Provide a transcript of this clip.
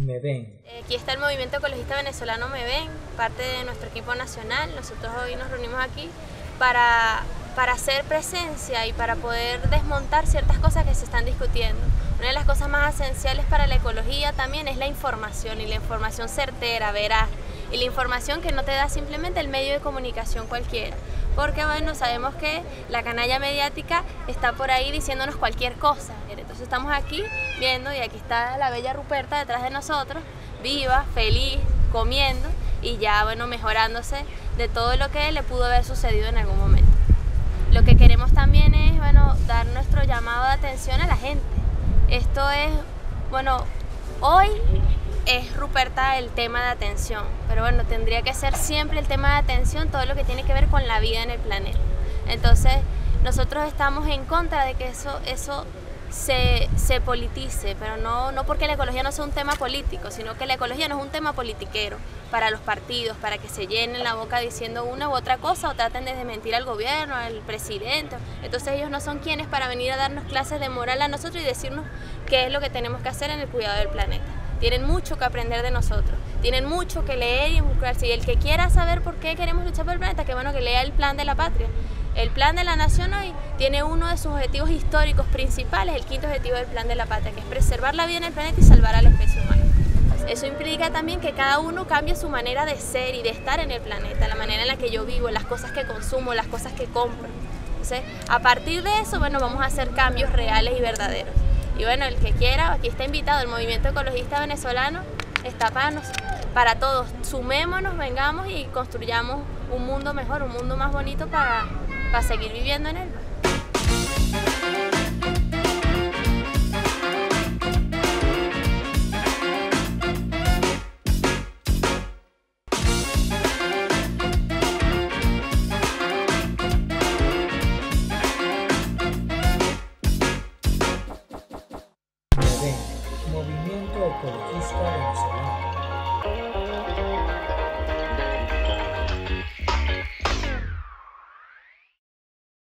Me Ven. Aquí está el Movimiento Ecologista Venezolano Me Ven, parte de nuestro equipo nacional. Nosotros hoy nos reunimos aquí para, para hacer presencia y para poder desmontar ciertas cosas que se están discutiendo. Una de las cosas más esenciales para la ecología también es la información y la información certera, veraz y la información que no te da simplemente el medio de comunicación cualquiera. Porque bueno, sabemos que la canalla mediática está por ahí diciéndonos cualquier cosa. Entonces estamos aquí viendo y aquí está la bella Ruperta detrás de nosotros, viva, feliz, comiendo y ya bueno, mejorándose de todo lo que le pudo haber sucedido en algún momento. Lo que queremos también es bueno, dar nuestro llamado de atención a la gente. Esto es, bueno, hoy es Ruperta el tema de atención, pero bueno, tendría que ser siempre el tema de atención todo lo que tiene que ver con la vida en el planeta. Entonces, nosotros estamos en contra de que eso, eso se, se, politice, pero no, no porque la ecología no sea un tema político, sino que la ecología no es un tema politiquero para los partidos, para que se llenen la boca diciendo una u otra cosa o traten de desmentir al gobierno, al presidente. Entonces ellos no son quienes para venir a darnos clases de moral a nosotros y decirnos qué es lo que tenemos que hacer en el cuidado del planeta tienen mucho que aprender de nosotros, tienen mucho que leer y buscarse. Y el que quiera saber por qué queremos luchar por el planeta, que bueno que lea el plan de la patria. El plan de la nación hoy tiene uno de sus objetivos históricos principales, el quinto objetivo del plan de la patria, que es preservar la vida en el planeta y salvar a la especie humana. Eso implica también que cada uno cambie su manera de ser y de estar en el planeta, la manera en la que yo vivo, las cosas que consumo, las cosas que compro. Entonces, a partir de eso, bueno, vamos a hacer cambios reales y verdaderos. Y bueno, el que quiera, aquí está invitado, el movimiento ecologista venezolano está para, para todos. Sumémonos, vengamos y construyamos un mundo mejor, un mundo más bonito para, para seguir viviendo en él. ecologista venezolano.